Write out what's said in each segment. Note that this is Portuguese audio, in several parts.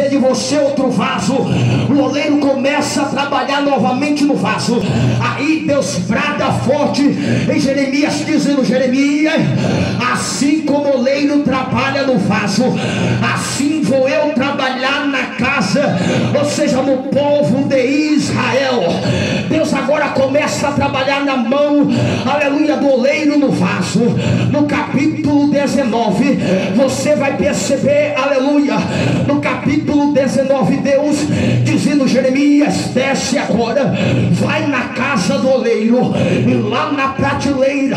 fazer de você outro vaso. O oleiro começa a trabalhar novamente no vaso. Aí Deus brada forte em Jeremias, dizendo: Jeremias, assim como o oleiro trabalha no vaso, assim vou eu trabalhar na casa, ou seja, no povo de Israel. Agora começa a trabalhar na mão, aleluia, do oleiro no vaso. No capítulo 19, você vai perceber, aleluia, no capítulo 19, Deus dizendo: Jeremias, desce agora, vai na casa do oleiro, e lá na prateleira,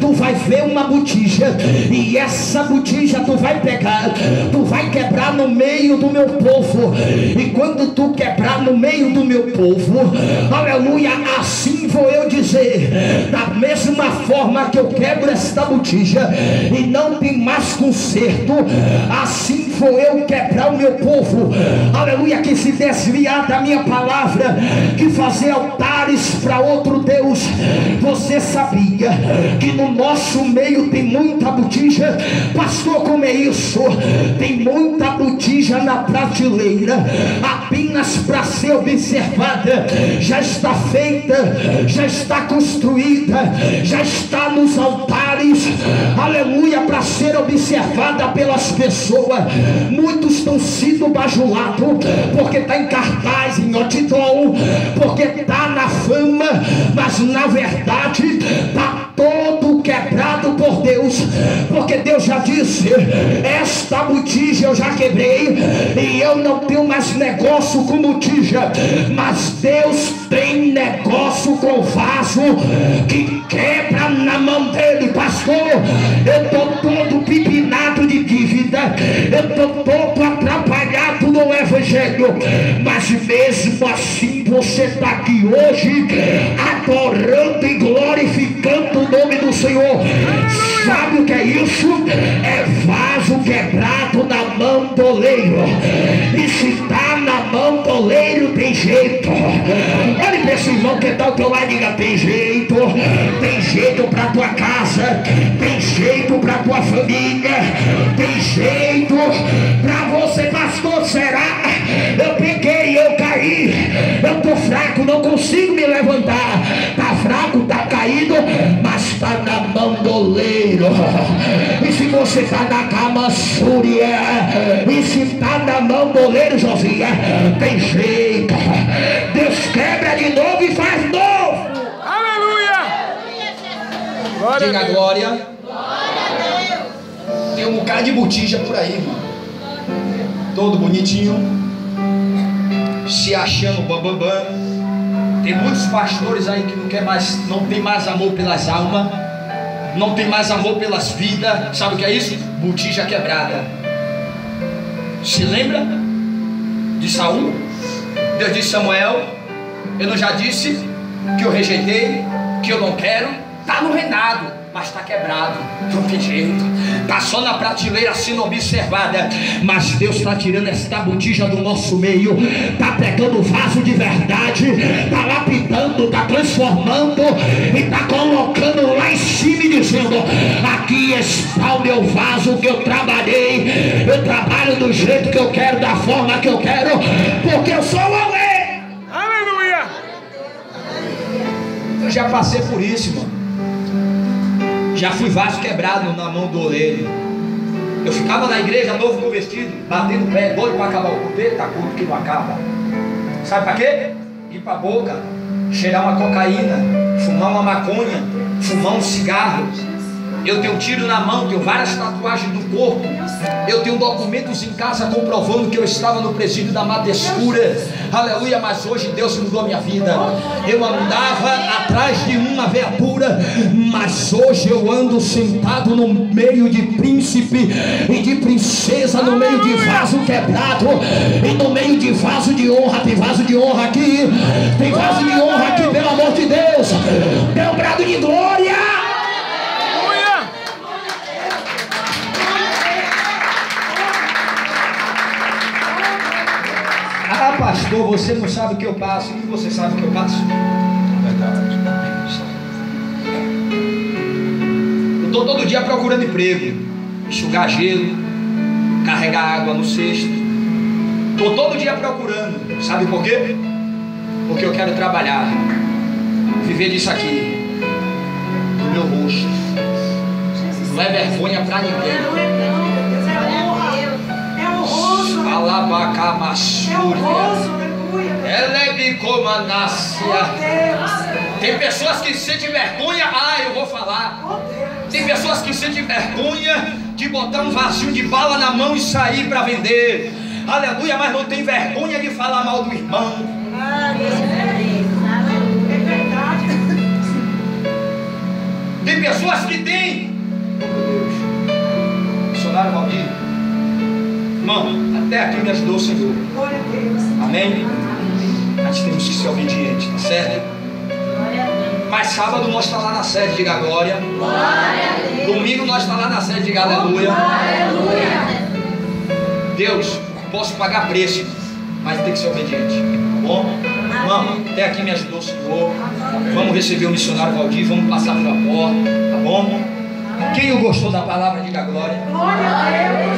tu vai ver uma botija, e essa botija tu vai pegar, tu vai quebrar no meio do meu povo, e quando tu quebrar no meio do meu povo, aleluia, assim vou eu dizer, da mesma forma que eu quebro esta botija, e não tem mais conserto, assim vou eu quebrar o meu povo, aleluia, que se desviar da minha palavra, que fazer altares para outro Deus. Você sabia que no nosso meio tem muita botija? Pastor, como é isso? Tem muita botija na prateleira, apenas para ser observada, já está feita, já está construída, já está nos altares, aleluia, para ser observada pelas pessoas. Muitos estão sendo bajulados porque está em cartaz, em outdoor, porque está na verdade está todo quebrado por Deus, porque Deus já disse: Esta botija eu já quebrei, e eu não tenho mais negócio com botija, mas Deus tem negócio com vaso que quebra na mão dele, pastor. Eu estou todo pipinado de dívida, eu estou todo atrapalhado no Evangelho, mas mesmo assim você está aqui hoje adorando e glorificando o nome do Senhor. Sabe o que é isso? É vaso quebrado na mão do oleiro. E se está na mão do oleiro, tem jeito. Olhe para esse irmão que está ao teu lado e diga: tem jeito, tem jeito para tua casa, tem jeito para tua família, tem jeito para você, pastor. Será? Eu peguei, eu caí, eu estou fraco, não consigo me levantar. Está fraco, está caído, mas está na mão do oleiro. E se você está na cama súria, e se está na mão do oleiro, Josias, tem jeito. Glória Diga a Deus. glória. Tem um bocado de botija por aí, irmão. Todo bonitinho. Se achando bambambam. Bam, bam. Tem muitos pastores aí que não quer mais, não tem mais amor pelas almas, não tem mais amor pelas vidas. Sabe o que é isso? Botija quebrada. Se lembra de Saul? Deus disse Samuel, eu não já disse que eu rejeitei, que eu não quero, está no reinado, mas está quebrado, não tem jeito, está só na prateleira sendo observada, mas Deus está tirando esta botija do nosso meio, está pegando o vaso de verdade, está lapidando, está transformando e está colocando lá em cima e dizendo: aqui está o meu vaso que eu trabalhei, eu trabalho do jeito que eu quero, da forma que eu quero, porque eu sou o. Aleluia! Eu já passei por isso, irmão. Já fui vaso quebrado na mão do oleiro. Eu ficava na igreja, novo convertido, batendo pé, doido para acabar o culto. Eita, culto que não acaba. Sabe para quê? Ir para a boca, cheirar uma cocaína, fumar uma maconha, fumar um cigarro. Eu tenho tiro na mão, tenho várias tatuagens do corpo. Eu tenho documentos em casa comprovando que eu estava no presídio da mata escura. Aleluia, mas hoje Deus mudou minha vida. Eu andava atrás de uma viatura, mas hoje eu ando sentado no meio de príncipe e de princesa, no meio de vaso quebrado e no meio de vaso de honra. Tem vaso de honra aqui, tem vaso de honra aqui, pelo amor de Deus. Dê um brado de glória. Pastor, você não sabe o que eu passo. E você sabe o que eu passo? Eu estou todo dia procurando emprego, enxugar gelo, carregar água no cesto. Estou todo dia procurando. Sabe por quê? Porque eu quero trabalhar. Viver disso aqui. Do meu rosto. Não é vergonha para ninguém. Alabacamassúria. Ela é bicomanácia. Tem pessoas que sentem vergonha. Ah, eu vou falar. Tem pessoas que sentem vergonha de botar um vasinho de bala na mão e sair para vender. Aleluia, mas não tem vergonha de falar mal do irmão. É Irmão, até aqui me ajudou o Senhor. Glória a. Amém? Nós temos que ser obedientes, tá certo? Mas sábado nós está lá na sede, diga glória. Domingo nós está lá na sede, diga aleluia. Deus, posso pagar preço, mas tem que ser obediente. Tá bom? Vamos, até aqui me ajudou o Senhor. Vamos receber o missionário Valdir, vamos passar pela porta, tá bom? Quem gostou da palavra, diga glória. Glória.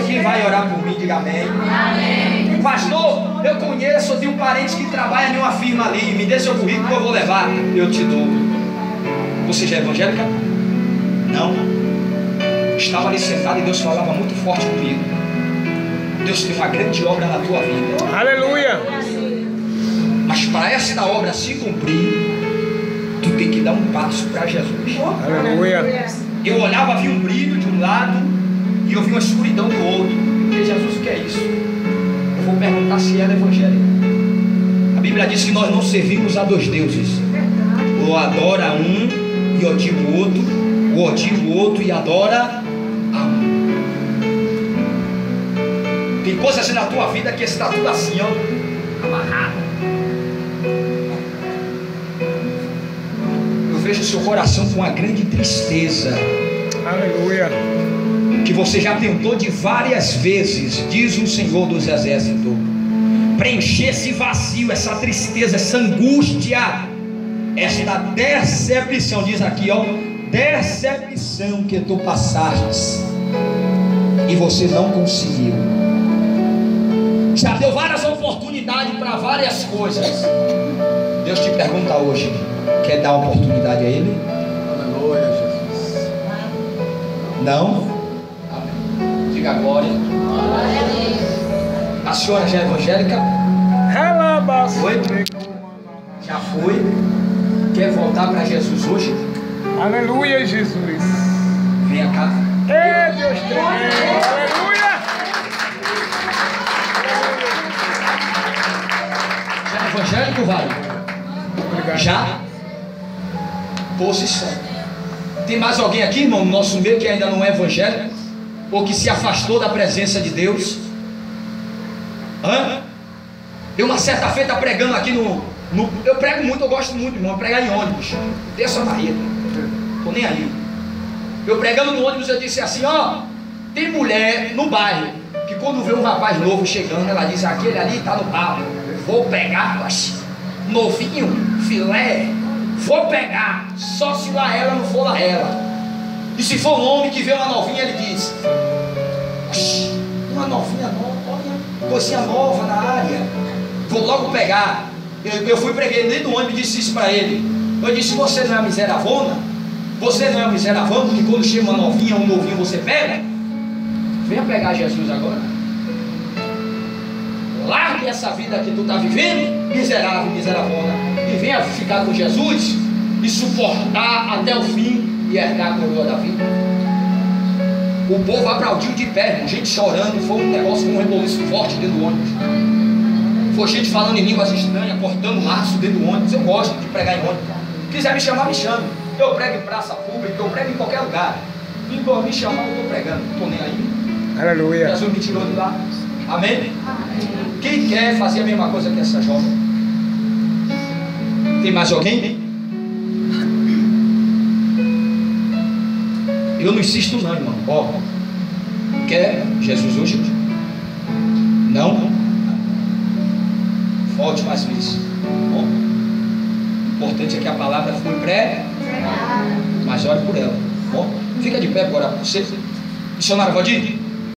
Quem vai orar por diga amém. Pastor, eu conheço, eu tenho um parente que trabalha em uma firma ali. Me dê seu currículo que eu vou levar. Eu te dou. Você já é evangélica? Não. Estava ali sentado e Deus falava muito forte comigo. Deus tem uma grande obra na tua vida. Aleluia. Mas para esta obra se cumprir, tu tem que dar um passo para Jesus. Aleluia. Eu olhava, vi um brilho de um lado e eu vi uma escuridão do outro. Jesus, o que é isso? Eu vou perguntar se ela é evangélica. A Bíblia diz que nós não servimos a dois deuses. Ou adora um e odia o outro, ou odia o outro e adora a um. Tem coisas assim na tua vida que está tudo assim, ó, amarrado. Eu vejo seu coração com uma grande tristeza Aleluia. Você já tentou de várias vezes, diz o Senhor dos Exércitos, preencher esse vazio, essa tristeza, essa angústia, esta decepção, diz aqui, ó, decepção que tu passaste e você não conseguiu. Já deu várias oportunidades para várias coisas. Deus te pergunta hoje: quer dar oportunidade a Ele? Aleluia, Jesus. Não? Diga glória. A senhora já é evangélica? Relabaço. Oi? Já foi? Quer voltar para Jesus hoje? Aleluia, Jesus. Venha cá. Ei, Deus tremendo. Aleluia. Já é evangélico, vale? Obrigado. Já? Posição. Tem mais alguém aqui, irmão, no nosso meio que ainda não é evangélico? Ou que se afastou da presença de Deus? Hã? Eu uma certa feita pregando aqui no, no- Eu prego muito, eu gosto muito, irmão, pregar em ônibus. Desça a barriga. Tô nem aí. Eu pregando no ônibus, eu disse assim, ó, tem mulher no bairro que quando vê um rapaz novo chegando, ela diz, aquele ali está no carro, vou pegar, oxe, novinho, filé, vou pegar, só se lá ela não for lá ela. E se for um homem que vê uma novinha, ele diz, uma novinha nova, olha, coisinha nova na área, vou logo pegar. Eu, eu fui preguei dentro do ônibus e disse isso para ele. Eu disse, você não é miseravona? Você não é um miseravão que quando chega uma novinha, um novinho você pega? Venha pegar Jesus agora. Largue essa vida que tu está vivendo, miserável, miseravona, e venha ficar com Jesus e suportar até o fim e herdar a coroa da vida. O povo aplaudiu de pé, irmão, gente chorando, foi um negócio, um reboliço forte dentro do ônibus. Foi gente falando em línguas estranhas, cortando laço dentro do ônibus. Eu gosto de pregar em ônibus. Quiser me chamar, me chame. Eu prego em praça pública, eu prego em qualquer lugar. Então, me chamar, eu estou pregando. Não estou nem aí. Aleluia. Jesus me tirou de lá. Amém? Quem quer fazer a mesma coisa que essa jovem? Tem mais alguém? Eu não insisto não, irmão. Ó, quer Jesus hoje? Não? Volte mais vezes. Bom, o importante é que a palavra foi pré, mas ore por ela. Bom, fica de pé para orar por você. Missionário Valdir,